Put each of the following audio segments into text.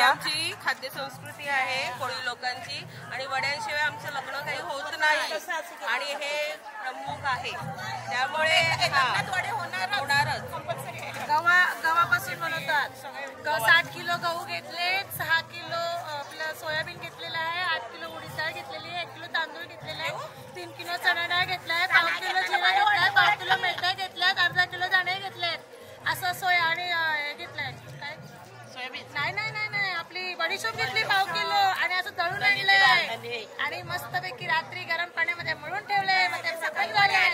आमची खाद्य संस्कृती आहे कोळी लोकांची आणि वड्यांशिवाय आमचं लग्न काही होत नाही. आणि हे प्रमुख आहे. त्यामुळे होणारच. गव्हा गव्हापासून बनवतात. सात किलो गहू घेतले सहा किलो आपलं सोयाबीन घेतलेलं आहे. आणि मस्तपैकी रात्री गरम पाण्यामध्ये मळून ठेवले मध्ये सकल झाले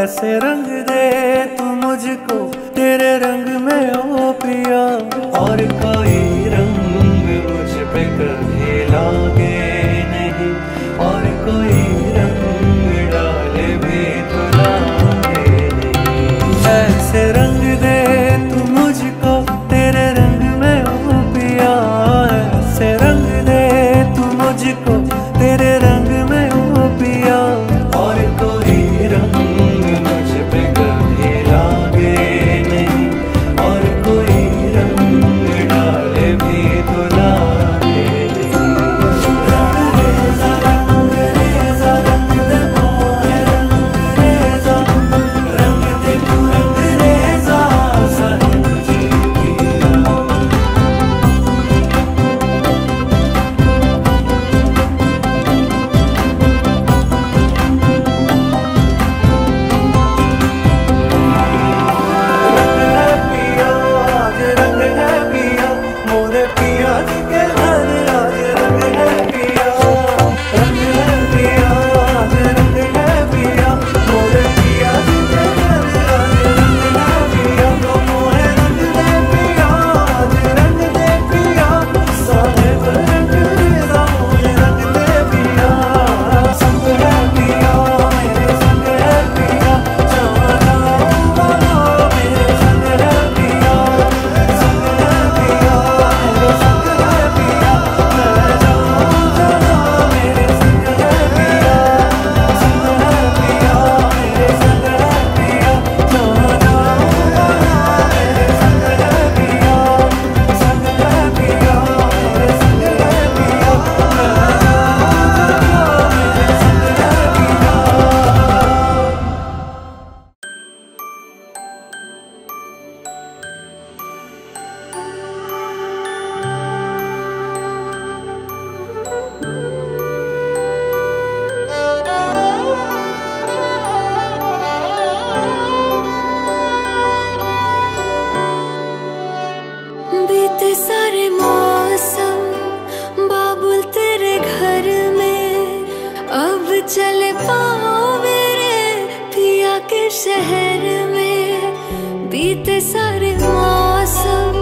कैसे रंग दे तू मुझको? तेरे रंग में हो शहर में बीते सारे मौसम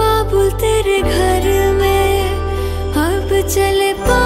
बाबू तेरे घर में अब चले पा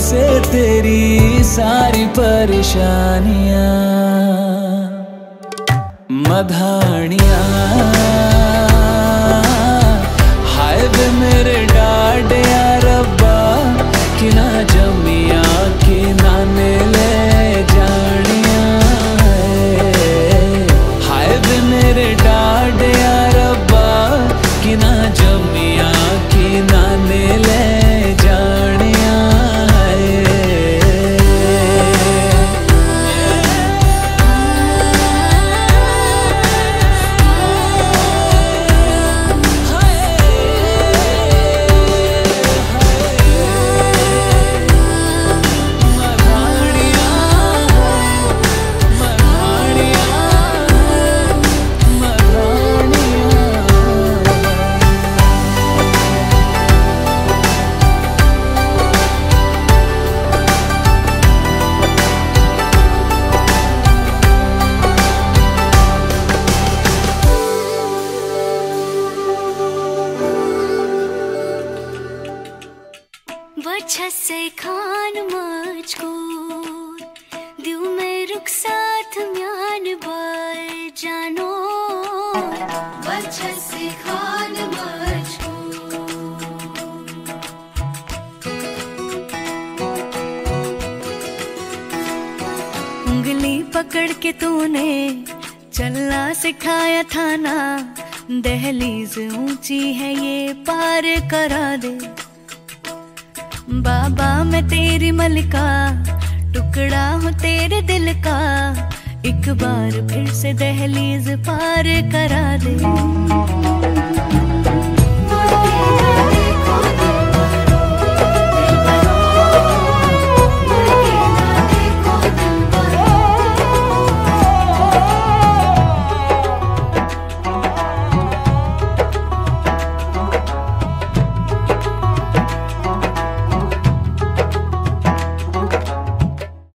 से तेरी सारी परेशानियाँ मधानियाँ साथ म्यान बार जानो। खान उंगली पकड़ के तूने चलना सिखाया था ना। दहलीज ऊँची है ये पार करा दे। बाबा मैं तेरी मलिका टुकड़ा तेरे दिल का एक बार फिर से दहलीज पार करा दे।